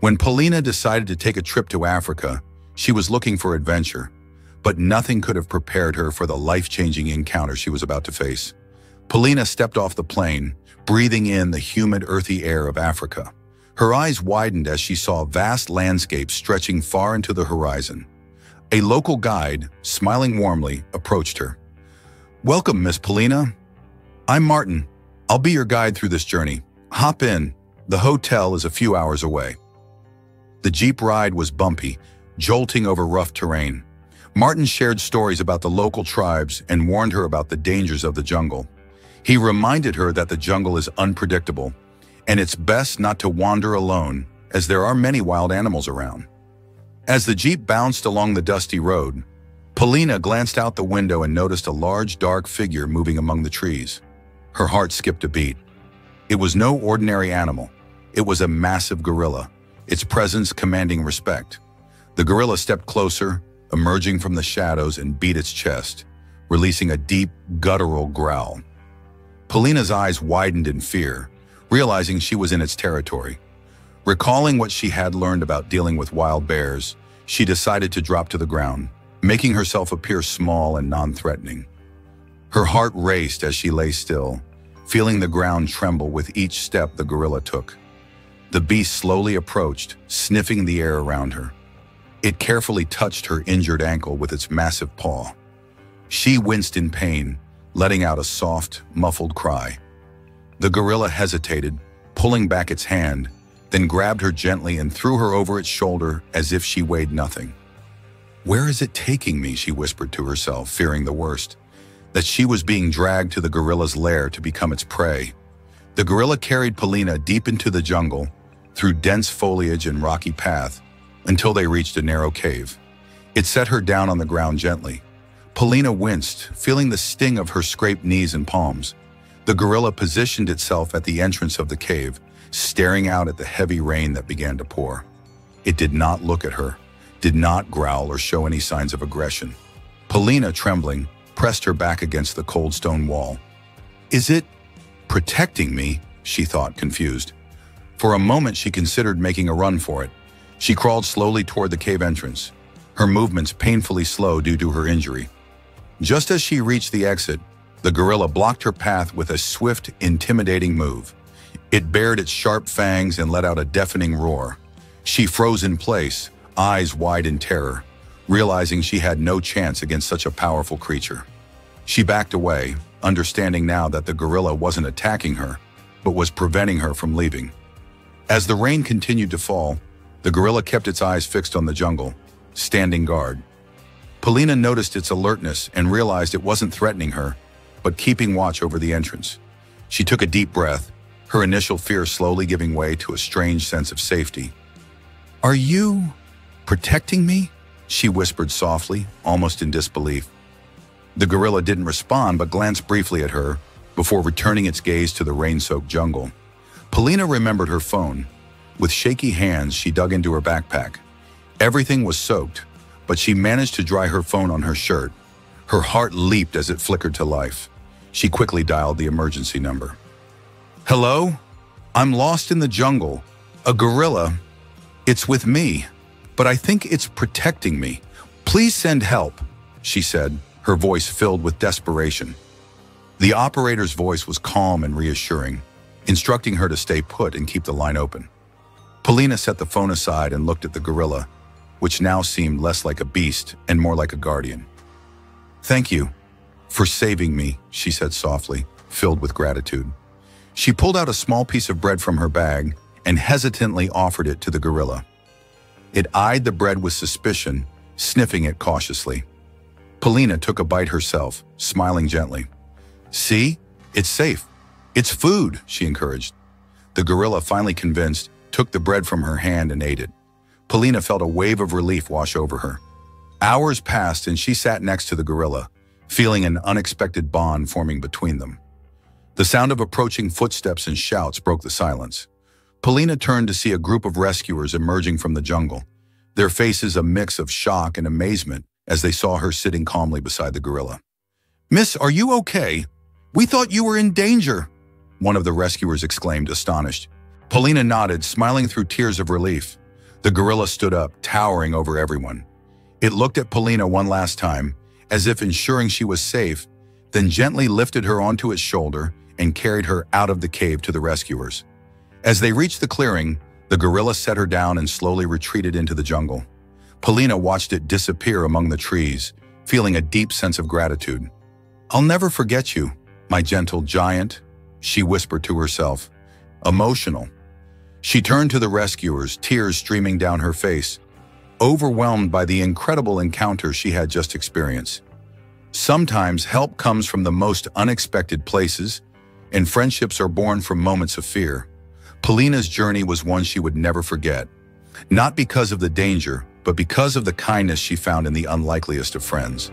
When Polina decided to take a trip to Africa, she was looking for adventure, but nothing could have prepared her for the life-changing encounter she was about to face. Polina stepped off the plane, breathing in the humid, earthy air of Africa. Her eyes widened as she saw vast landscapes stretching far into the horizon. A local guide, smiling warmly, approached her. Welcome, Miss Polina. I'm Martin. I'll be your guide through this journey. Hop in. The hotel is a few hours away. The Jeep ride was bumpy, jolting over rough terrain. Martin shared stories about the local tribes and warned her about the dangers of the jungle. He reminded her that the jungle is unpredictable, and it's best not to wander alone, as there are many wild animals around. As the Jeep bounced along the dusty road, Polina glanced out the window and noticed a large, dark figure moving among the trees. Her heart skipped a beat. It was no ordinary animal. It was a massive gorilla, its presence commanding respect. The gorilla stepped closer, emerging from the shadows and beat its chest, releasing a deep, guttural growl. Polina's eyes widened in fear, realizing she was in its territory. Recalling what she had learned about dealing with wild bears, she decided to drop to the ground, making herself appear small and non-threatening. Her heart raced as she lay still, feeling the ground tremble with each step the gorilla took. The beast slowly approached, sniffing the air around her. It carefully touched her injured ankle with its massive paw. She winced in pain, letting out a soft, muffled cry. The gorilla hesitated, pulling back its hand, then grabbed her gently and threw her over its shoulder as if she weighed nothing. Where is it taking me, she whispered to herself, fearing the worst. That she was being dragged to the gorilla's lair to become its prey. The gorilla carried Polina deep into the jungle, through dense foliage and rocky path, until they reached a narrow cave. It set her down on the ground gently. Polina winced, feeling the sting of her scraped knees and palms. The gorilla positioned itself at the entrance of the cave, staring out at the heavy rain that began to pour. It did not look at her, did not growl or show any signs of aggression. Polina, trembling, pressed her back against the cold stone wall. Is it protecting me? she thought, confused. For a moment, she considered making a run for it. She crawled slowly toward the cave entrance, her movements painfully slow due to her injury. Just as she reached the exit, the gorilla blocked her path with a swift, intimidating move. It bared its sharp fangs and let out a deafening roar. She froze in place, eyes wide in terror, realizing she had no chance against such a powerful creature. She backed away, understanding now that the gorilla wasn't attacking her, but was preventing her from leaving. As the rain continued to fall, the gorilla kept its eyes fixed on the jungle, standing guard. Polina noticed its alertness and realized it wasn't threatening her, but keeping watch over the entrance. She took a deep breath, her initial fear slowly giving way to a strange sense of safety. Are you protecting me? She whispered softly, almost in disbelief. The gorilla didn't respond but glanced briefly at her before returning its gaze to the rain-soaked jungle. Polina remembered her phone. With shaky hands, she dug into her backpack. Everything was soaked, but she managed to dry her phone on her shirt. Her heart leaped as it flickered to life. She quickly dialed the emergency number. Hello? I'm lost in the jungle. A gorilla. It's with me, but I think it's protecting me. Please send help, she said, her voice filled with desperation. The operator's voice was calm and reassuring instructing her to stay put and keep the line open. Polina set the phone aside and looked at the gorilla, which now seemed less like a beast and more like a guardian. Thank you for saving me, she said softly, filled with gratitude. She pulled out a small piece of bread from her bag and hesitantly offered it to the gorilla. It eyed the bread with suspicion, sniffing it cautiously. Polina took a bite herself, smiling gently. See? It's safe. It's food, she encouraged. The gorilla, finally convinced, took the bread from her hand and ate it. Polina felt a wave of relief wash over her. Hours passed and she sat next to the gorilla, feeling an unexpected bond forming between them. The sound of approaching footsteps and shouts broke the silence. Polina turned to see a group of rescuers emerging from the jungle, their faces a mix of shock and amazement as they saw her sitting calmly beside the gorilla. Miss, are you okay? We thought you were in danger, one of the rescuers exclaimed, astonished. Polina nodded, smiling through tears of relief. The gorilla stood up, towering over everyone. It looked at Polina one last time, as if ensuring she was safe, then gently lifted her onto its shoulder and carried her out of the cave to the rescuers. As they reached the clearing, the gorilla set her down and slowly retreated into the jungle. Polina watched it disappear among the trees, feeling a deep sense of gratitude. I'll never forget you, my gentle giant, she whispered to herself, emotional. She turned to the rescuers, tears streaming down her face, overwhelmed by the incredible encounter she had just experienced. Sometimes help comes from the most unexpected places, and friendships are born from moments of fear. Polina's journey was one she would never forget, not because of the danger, but because of the kindness she found in the unlikeliest of friends.